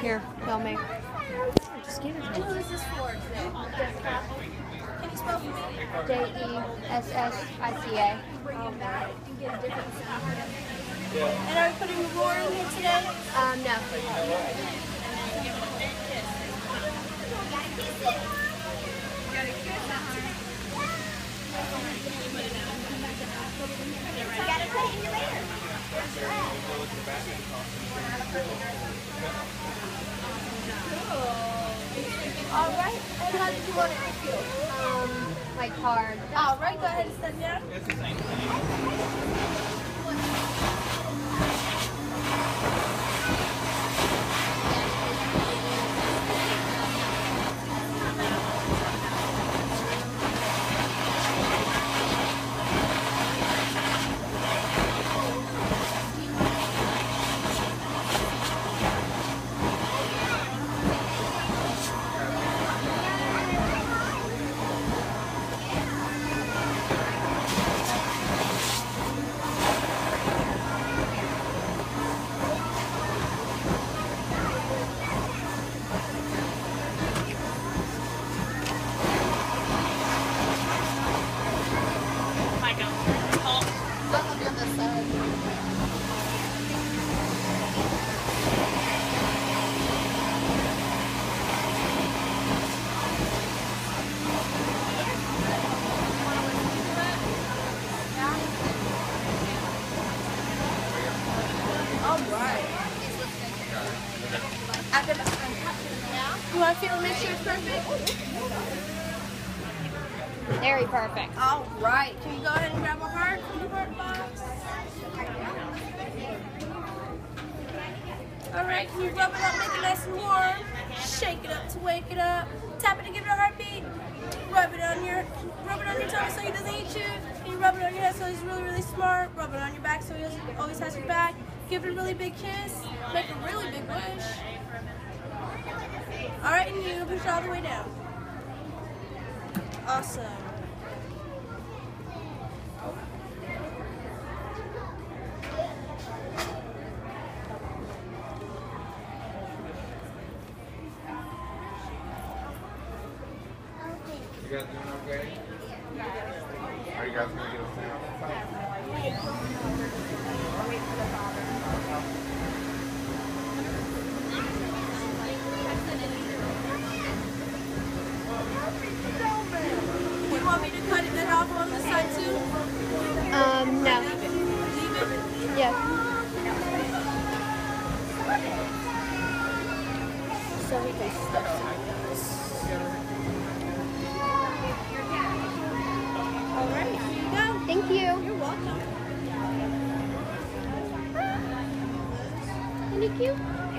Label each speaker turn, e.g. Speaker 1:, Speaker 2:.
Speaker 1: Here, tell me. Just give it to me.
Speaker 2: is this for today? Can you spell for me?
Speaker 1: J E S S I C A.
Speaker 2: Bring it back and get a different sound. And are we putting the roar in here today?
Speaker 1: Um, no.
Speaker 2: gotta put it in your bear. All right. And how did you want it?
Speaker 1: Um, like.
Speaker 2: All right. Go ahead and step down. After the You want to feel make sure it's perfect?
Speaker 1: Very perfect.
Speaker 2: All right. Can you go ahead and grab a heart from the heart box? All right. Can you rub it up, make it nice and warm? Shake it up to wake it up. Tap it to give it a heartbeat. Rub it on your, rub it on your tummy so he doesn't eat you. Can you rub it on your head so he's really, really smart? Rub it on your back so he always has your back. Give it a really big kiss. Make a really big wish. All right, and you push it all the way down. Awesome.
Speaker 3: You guys doing okay? Are you guys gonna get a sound?
Speaker 2: So we can All right, go.
Speaker 1: Thank you.
Speaker 2: You're welcome.
Speaker 1: Thank you.